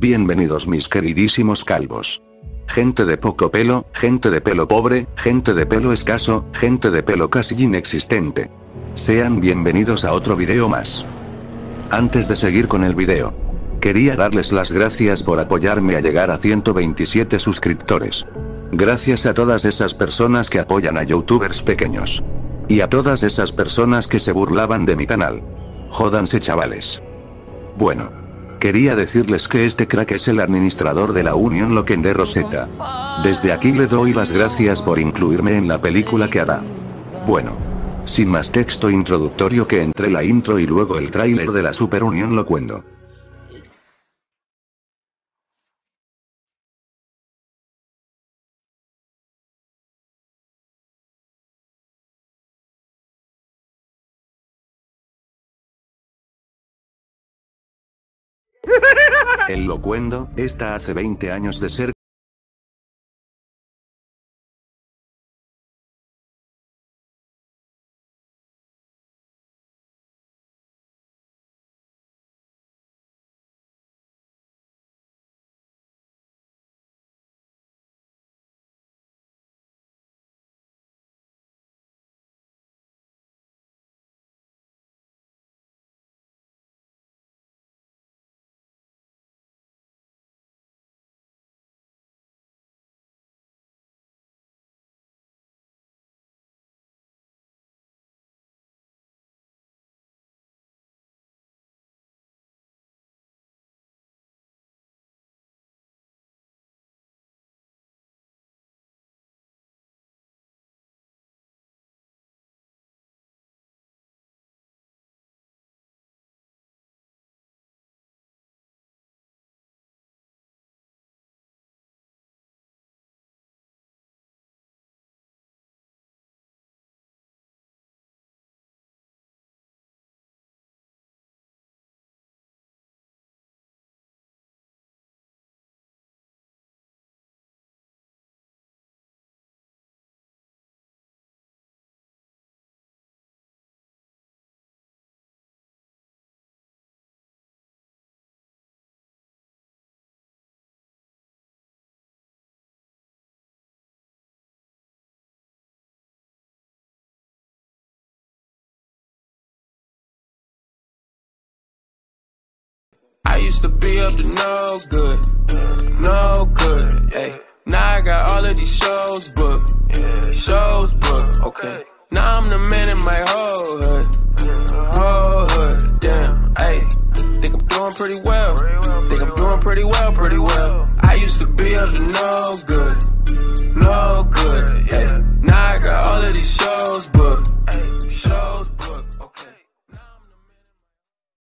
Bienvenidos mis queridísimos calvos. Gente de poco pelo, gente de pelo pobre, gente de pelo escaso, gente de pelo casi inexistente. Sean bienvenidos a otro video más. Antes de seguir con el video, quería darles las gracias por apoyarme a llegar a 127 suscriptores. Gracias a todas esas personas que apoyan a youtubers pequeños. Y a todas esas personas que se burlaban de mi canal. Jódanse chavales. Bueno. Quería decirles que este crack es el administrador de la Unión Loken de Rosetta. Desde aquí le doy las gracias por incluirme en la película que hará. Bueno. Sin más texto introductorio que entre la intro y luego el tráiler de la Super Unión Locuendo. El locuendo, está hace 20 años de ser used to be up to no good, no good. Hey, now I got all of these shows booked, shows booked. Okay, now I'm the man in my whole hood, whole hood. Damn, hey, think I'm doing pretty well. Think I'm doing pretty well, pretty well. I used to be up to no good, no